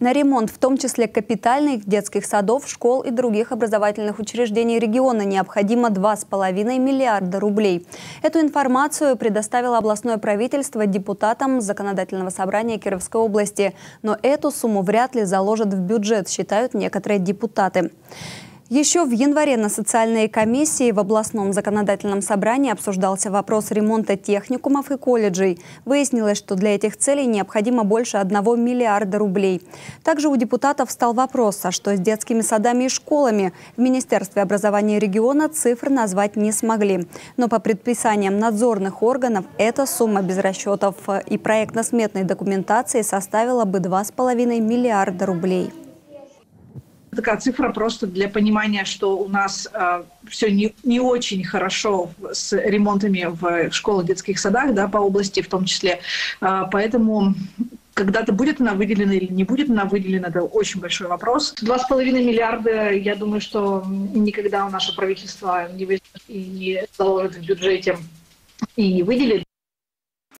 На ремонт, в том числе капитальных детских садов, школ и других образовательных учреждений региона, необходимо 2,5 миллиарда рублей. Эту информацию предоставило областное правительство депутатам Законодательного собрания Кировской области. Но эту сумму вряд ли заложат в бюджет, считают некоторые депутаты. Еще в январе на социальной комиссии в областном законодательном собрании обсуждался вопрос ремонта техникумов и колледжей. Выяснилось, что для этих целей необходимо больше 1 миллиарда рублей. Также у депутатов стал вопрос, а что с детскими садами и школами? В Министерстве образования региона цифр назвать не смогли. Но по предписаниям надзорных органов эта сумма без расчетов и проектно-сметной документации составила бы 2,5 миллиарда рублей такая цифра просто для понимания, что у нас э, все не, не очень хорошо с ремонтами в школах, детских садах, да, по области в том числе. Э, поэтому когда-то будет она выделена или не будет она выделена, это очень большой вопрос. Два с половиной миллиарда, я думаю, что никогда наше правительство не и не заложит в бюджете и не выделит.